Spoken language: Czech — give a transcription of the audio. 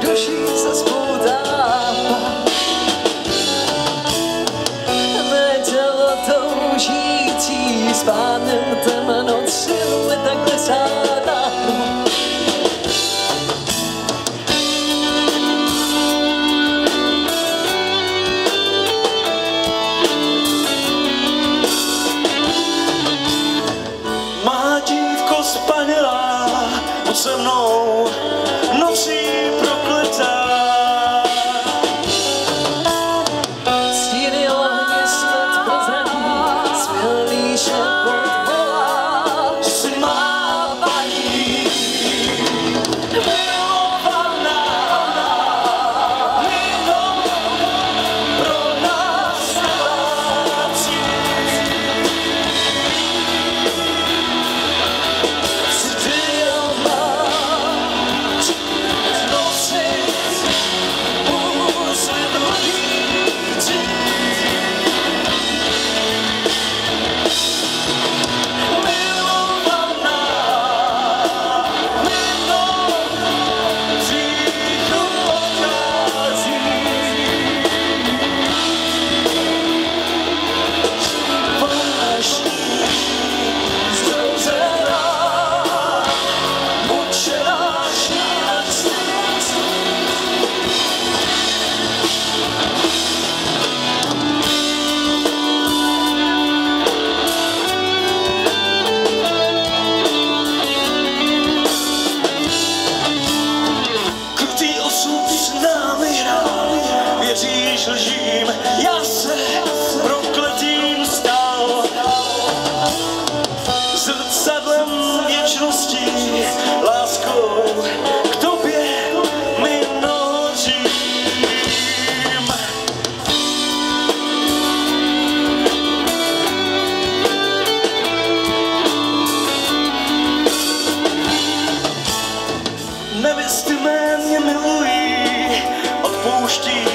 duší se spoutává. Mé tělo toužící spádnem temnoci mi takhle sádá. Má dívko spanilá pod se mnou jestli mé mě milují, odpouští